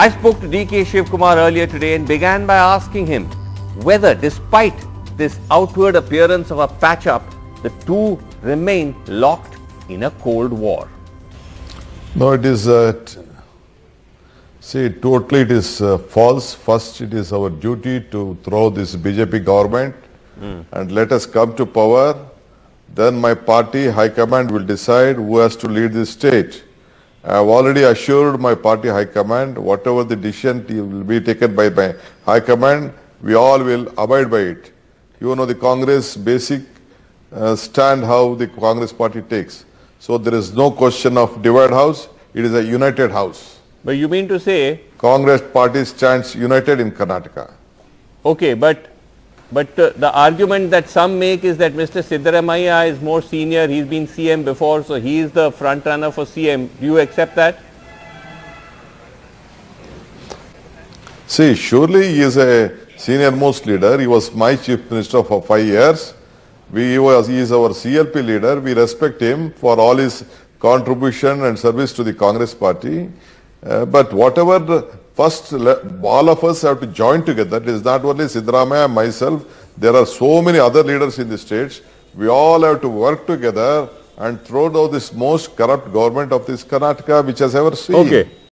I spoke to DK Shivakumar earlier today and began by asking him whether, despite this outward appearance of a patch up, the two remain locked in a Cold War. No, it is, uh, see, totally it is uh, false. First, it is our duty to throw this BJP government and let us come to power. Then my party high command will decide who has to lead the state. I have already assured my party high command, whatever the decision will be taken by my high command, we all will abide by it. You know the Congress basic uh, stand how the Congress party takes. So there is no question of divided house, it is a united house. But you mean to say, Congress party stands united in Karnataka. okay, but but uh, the argument that some make is that Mr. Siddaramaiah is more senior, he's been CM before, so he is the front runner for CM. Do you accept that? See, surely he is a senior most leader. He was my chief minister for five years. We, he, was, he is our CLP leader. We respect him for all his contribution and service to the Congress party. Uh, but whatever, first all of us have to join together. It is not only Siddaramaiah and myself. There are so many other leaders in the states. We all have to work together and throw down this most corrupt government of this Karnataka which has ever seen. Okay.